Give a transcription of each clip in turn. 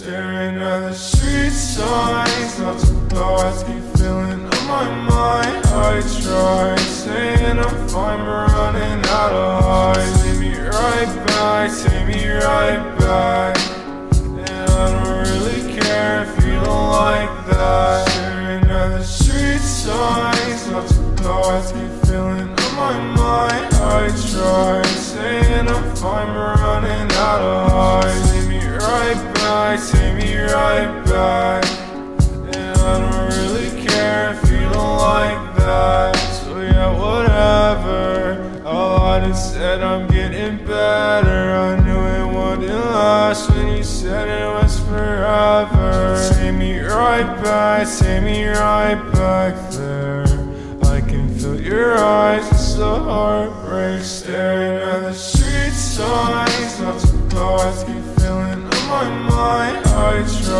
Staring at the street signs Lots of thoughts keep filling up my mind. I try saying I'm fine But running out of eyes. Take me right back, take me right back. And I don't really care if you don't like that. Staring at the street signs Lots of thoughts keep filling up my mind. I try saying I'm fine but right back. And I don't really care if you don't like that. So yeah, whatever. All I just said I'm getting better. I knew it wouldn't last when you said it was forever. Take me right back, take me right back there. I can feel your eyes, it's a heartbreak staring at the street signs. Lots of thoughts keep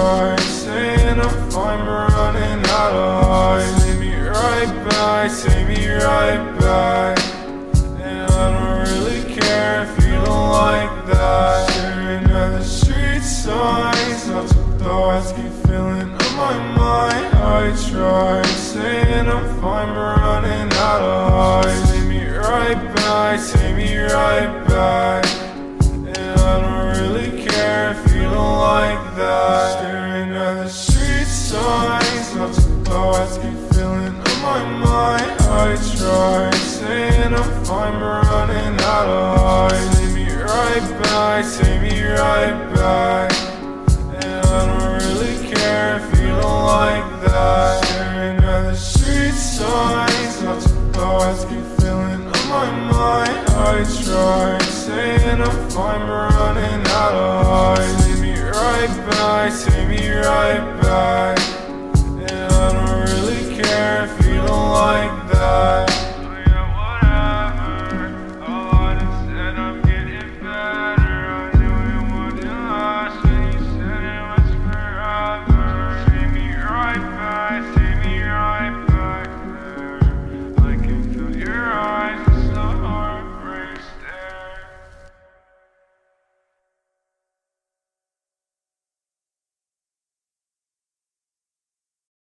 I try saying I'm fine, but running out of highs. Take me right back, take me right back. And I don't really care if you don't like that. Staring at the street signs, lots of thoughts keep filling on my mind. I try saying I'm fine, but running out of highs. Take me right back, take me right back. And I don't really care if you don't like that. I'm running out of highs. Take me right back, take me right back. And I don't really care if you don't like that. Staring at the street signs, lots of thoughts keep filling on my mind. I try saying I'm running out of highs. Take me right back, take me right back.